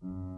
you